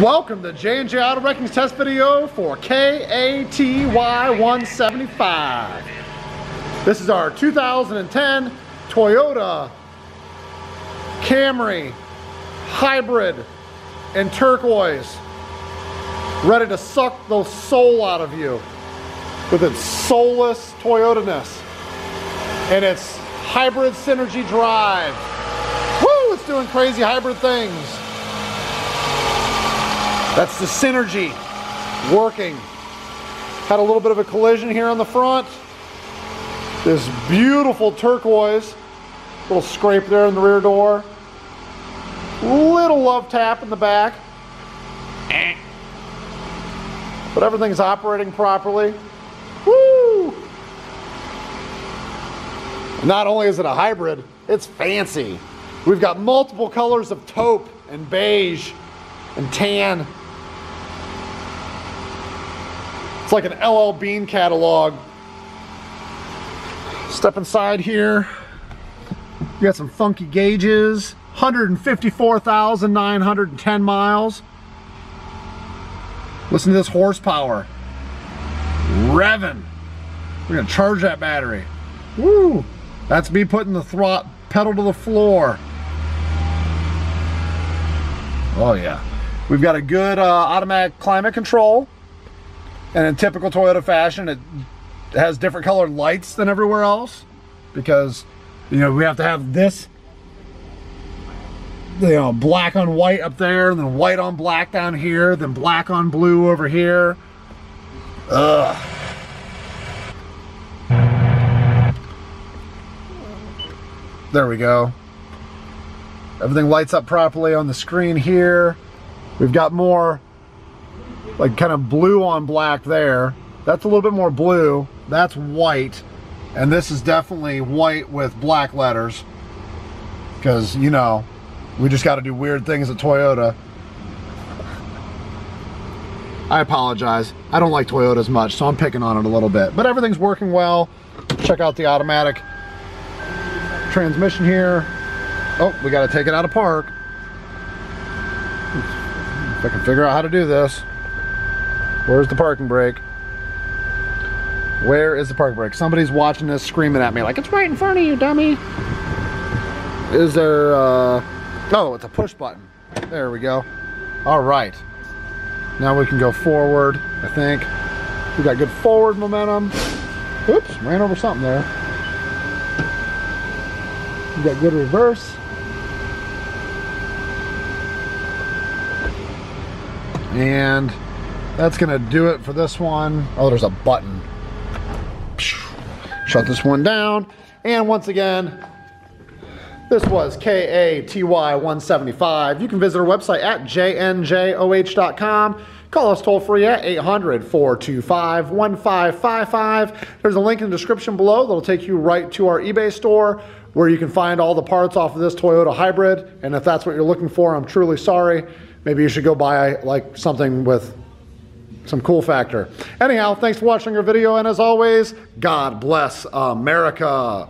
Welcome to J&J Auto Wrecking's test video for KATY 175. This is our 2010 Toyota Camry Hybrid in turquoise. Ready to suck the soul out of you with its soulless Toyota-ness and its hybrid synergy drive. Woo, it's doing crazy hybrid things. That's the synergy working. Had a little bit of a collision here on the front. This beautiful turquoise. Little scrape there in the rear door. Little love tap in the back. But everything's operating properly. Woo! Not only is it a hybrid, it's fancy. We've got multiple colors of taupe and beige and tan It's like an LL Bean catalog. Step inside here. You got some funky gauges. 154,910 miles. Listen to this horsepower. Revving. We're gonna charge that battery. Woo! That's me putting the throttle pedal to the floor. Oh yeah. We've got a good uh, automatic climate control. And in typical Toyota fashion, it has different colored lights than everywhere else because, you know, we have to have this, you know, black on white up there, and then white on black down here, then black on blue over here. Ugh. There we go. Everything lights up properly on the screen here. We've got more like kind of blue on black there. That's a little bit more blue. That's white. And this is definitely white with black letters. Because, you know, we just got to do weird things at Toyota. I apologize. I don't like Toyota as much, so I'm picking on it a little bit. But everything's working well. Check out the automatic transmission here. Oh, we got to take it out of park. If I can figure out how to do this. Where's the parking brake? Where is the parking brake? Somebody's watching this screaming at me like, it's right in front of you, dummy. Is there, uh, oh, it's a push button. There we go. All right. Now we can go forward, I think. We got good forward momentum. Oops, ran over something there. We got good reverse. And that's gonna do it for this one. Oh, there's a button. Shut this one down. And once again, this was KATY 175. You can visit our website at jnjoh.com. Call us toll free at 800 425 1555. There's a link in the description below that'll take you right to our eBay store where you can find all the parts off of this Toyota hybrid. And if that's what you're looking for, I'm truly sorry. Maybe you should go buy like something with some cool factor. Anyhow, thanks for watching our video, and as always, God bless America.